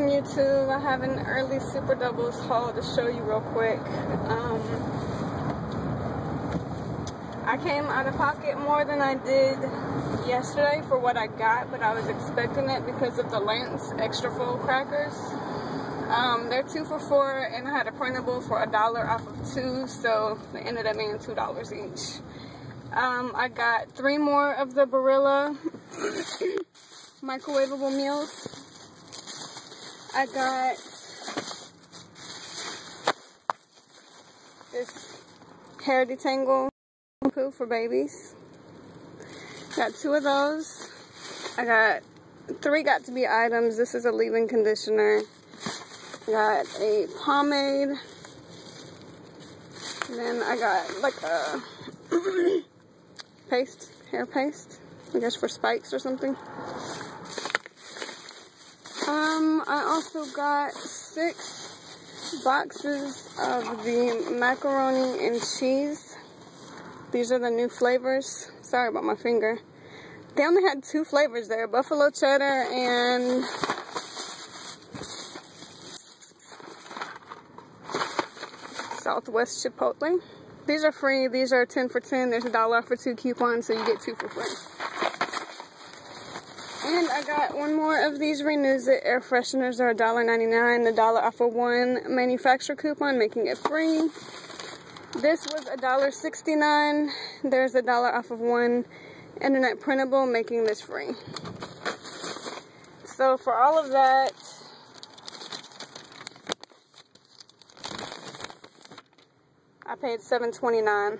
morning YouTube. I have an early Super Doubles haul to show you real quick. Um, I came out of pocket more than I did yesterday for what I got, but I was expecting it because of the Lance extra full crackers. Um, they're two for four, and I had a printable for a dollar off of two, so they ended up being two dollars each. Um, I got three more of the Barilla microwavable meals. I got this hair detangle shampoo for babies. Got two of those. I got three Got2b items. This is a leave-in conditioner. Got a pomade. Then I got like a paste, hair paste. I guess for spikes or something. Um, I also got six boxes of the macaroni and cheese. These are the new flavors. Sorry about my finger. They only had two flavors there, buffalo cheddar and Southwest Chipotle. These are free. These are 10 for 10. There's a dollar for two coupons, so you get two for free. I got one more of these It air fresheners. They're $1.99. The dollar off of one manufacturer coupon, making it free. This was $1.69. There's a dollar off of one internet printable, making this free. So for all of that, I paid $7.29.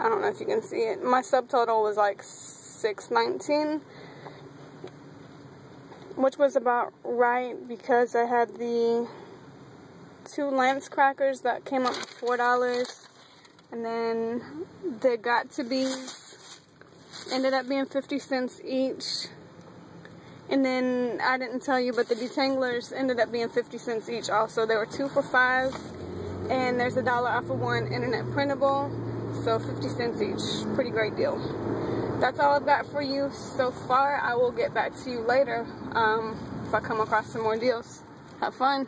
I don't know if you can see it. My subtotal was like $6.19 which was about right because I had the two Lance crackers that came up to $4 and then the Got2b ended up being 50 cents each. And then I didn't tell you but the detanglers ended up being 50 cents each also. They were two for five. And there's a dollar off of one internet printable. So 50 cents each. Pretty great deal that's all I've got for you so far. I will get back to you later um, if I come across some more deals. Have fun.